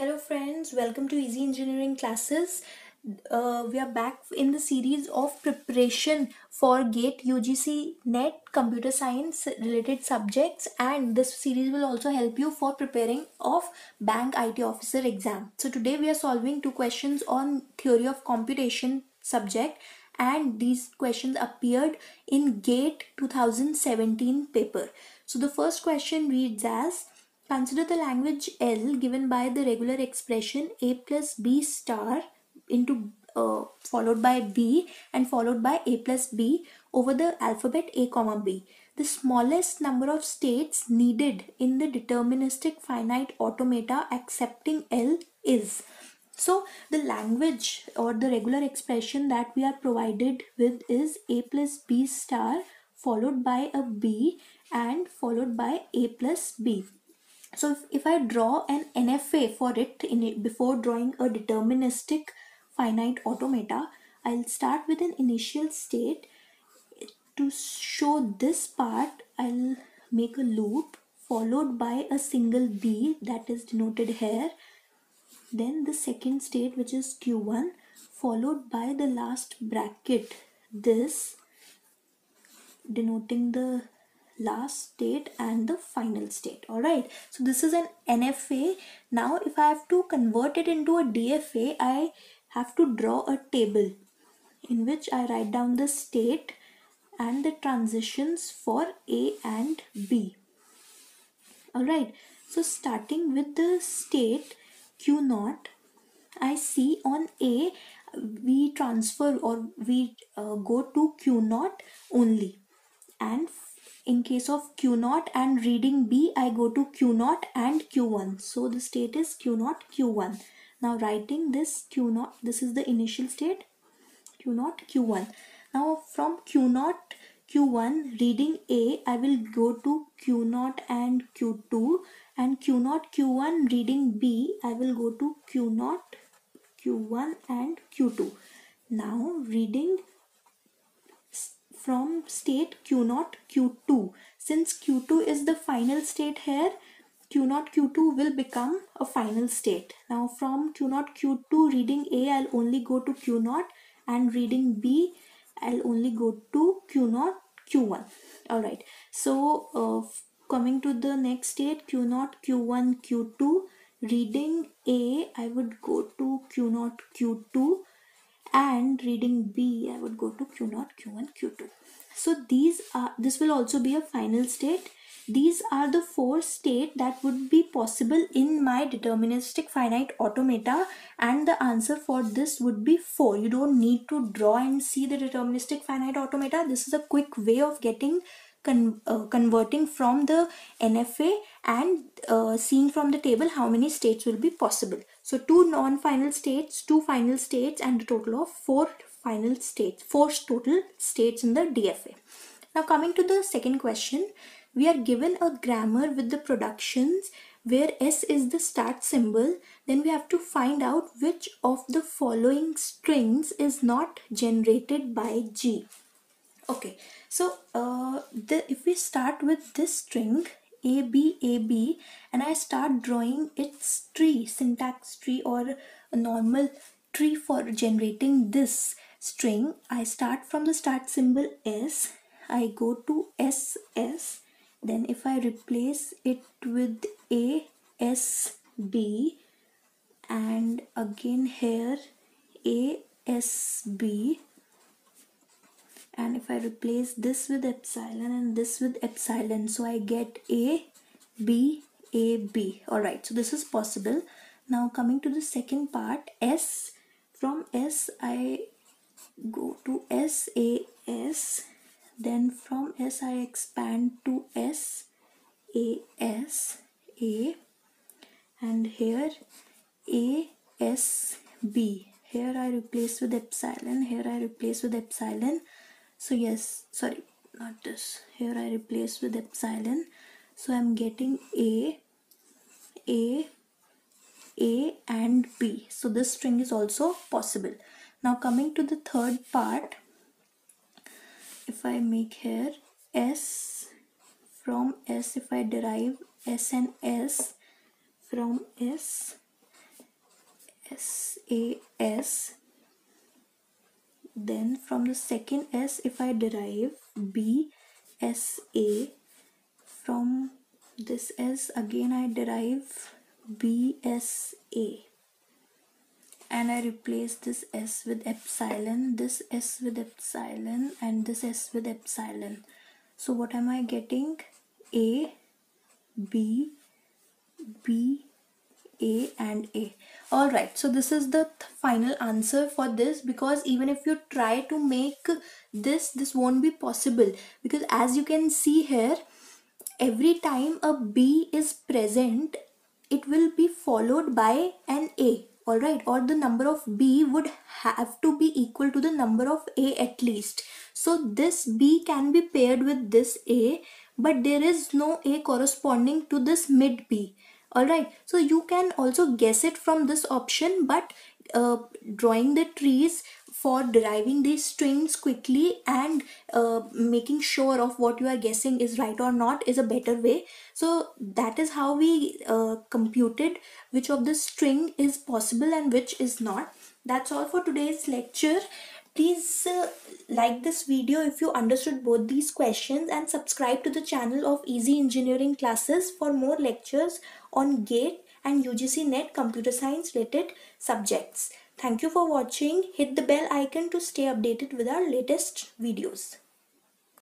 Hello friends, welcome to Easy Engineering classes. Uh, we are back in the series of preparation for GATE UGC NET computer science related subjects and this series will also help you for preparing of bank IT officer exam. So today we are solving two questions on theory of computation subject and these questions appeared in GATE 2017 paper. So the first question reads as Consider the language L given by the regular expression a plus b star into uh, followed by b and followed by a plus b over the alphabet a comma b. The smallest number of states needed in the deterministic finite automata accepting L is. So the language or the regular expression that we are provided with is a plus b star followed by a b and followed by a plus b so if, if I draw an NFA for it in it before drawing a deterministic finite automata, I'll start with an initial state. To show this part, I'll make a loop followed by a single B that is denoted here. Then the second state which is Q1 followed by the last bracket this denoting the last state and the final state all right? So this is an nfa now if i have to convert it into a dfa i have to draw a table in which i write down the state and the transitions for a and b all right? So starting with the state q naught i see on a we transfer or we uh, go to q naught only and in case of q0 and reading b i go to q0 and q1 so the state is q0 q1 now writing this q0 this is the initial state. Q0 q1 now from q0 q1 reading a i will go to q0 and q2 and q0 q1 reading b i will go to q0 q1 and q2 now reading from state Q0 Q2. Since Q2 is the final state here, Q0 Q2 will become a final state. Now from Q0 Q2 reading A, I'll only go to Q0 and reading B, I'll only go to Q0 Q1. Alright, so uh, coming to the next state Q0 Q1 Q2, reading A, I would go to Q0 Q2 and reading B I would go to Q0 Q1 Q2 so these are this will also be a final state. These are the four state that would be possible in my deterministic finite automata and the answer for this would be 4 you don't need to draw and see the deterministic finite automata this is a quick way of getting con uh, converting from the NFA and uh, seeing from the table how many states will be possible. So two non-final states, two final states and a total of four final states, four total states in the DFA. Now coming to the second question, we are given a grammar with the productions where S is the start symbol, then we have to find out which of the following strings is not generated by G. Okay, so uh, the if we start with this string a b a b and I start drawing its tree syntax tree or a normal tree for generating this string I start from the start symbol s. I go to s s. Then if I replace it with a s b and again here a s b and if I replace this with epsilon and this with epsilon so I get A B A B. Alright so this is possible. Now coming to the second part S. From S I go to S A S. Then from S I expand to S A S A. And here A S B. Here I replace with epsilon here I replace with epsilon so yes sorry not this. Here I replace with epsilon. So I'm getting a a a and b. So this string is also possible. Now coming to the third part if I make here s from s if I derive s and s from s s a s second s if i derive b s a from this s again i derive b s a. And I replace this s with epsilon this s with epsilon and this s with epsilon. So what am I getting? A b b a and a. All right so this is the th final answer for this because even if you try to make this this won't be possible. Because as you can see here every time a b is present it will be followed by an a. All right or the number of b would have to be equal to the number of a at least. So this b can be paired with this a but there is no a corresponding to this mid b all right so you can also guess it from this option but uh, drawing the trees for deriving these strings quickly and uh, making sure of what you are guessing is right or not is a better way. So that is how we uh, computed which of the string is possible and which is not. That's all for today's lecture please uh, like this video if you understood both these questions and subscribe to the channel of easy engineering classes for more lectures on gate and UGC NET computer science related subjects Thank you for watching. Hit the bell icon to stay updated with our latest videos.